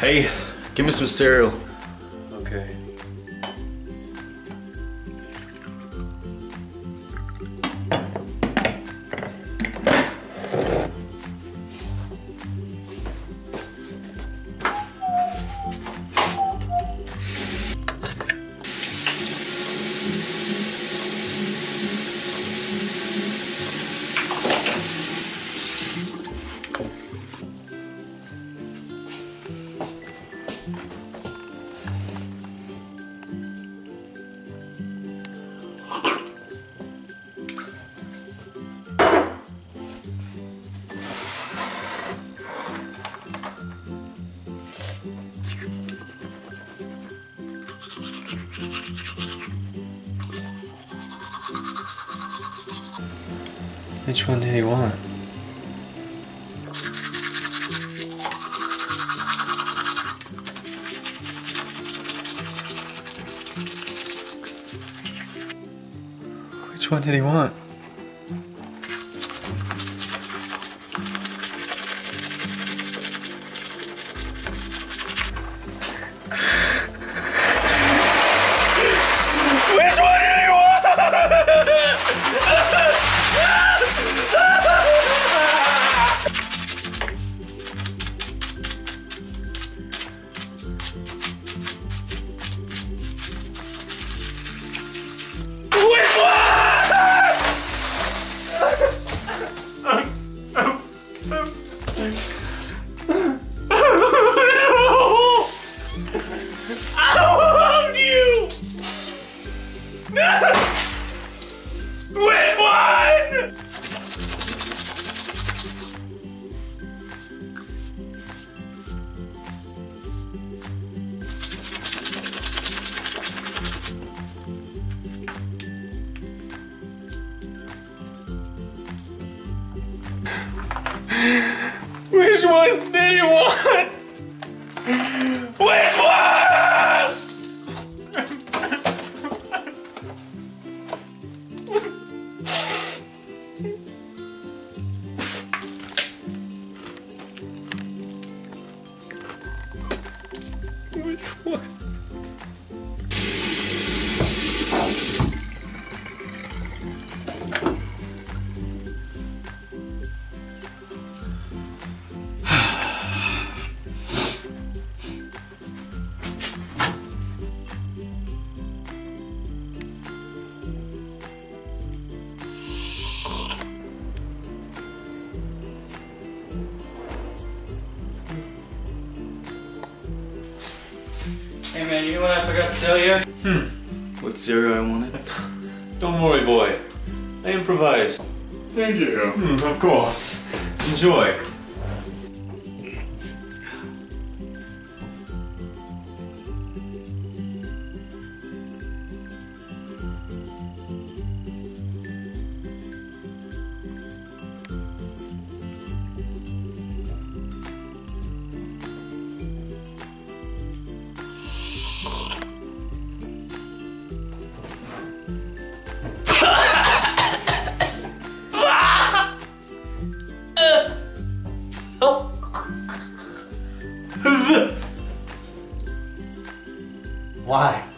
Hey, give me some cereal. Which one did he want? Which one did he want? I love you. Which one? Which one do you want? Which one? Man, you know what I forgot to tell you? Hmm. What cereal I wanted? Don't worry, boy. I improvised. Thank you. Hmm, of course. Enjoy. Why?